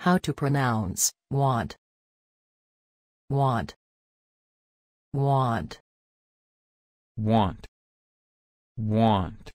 How to pronounce want. Want. Want. want want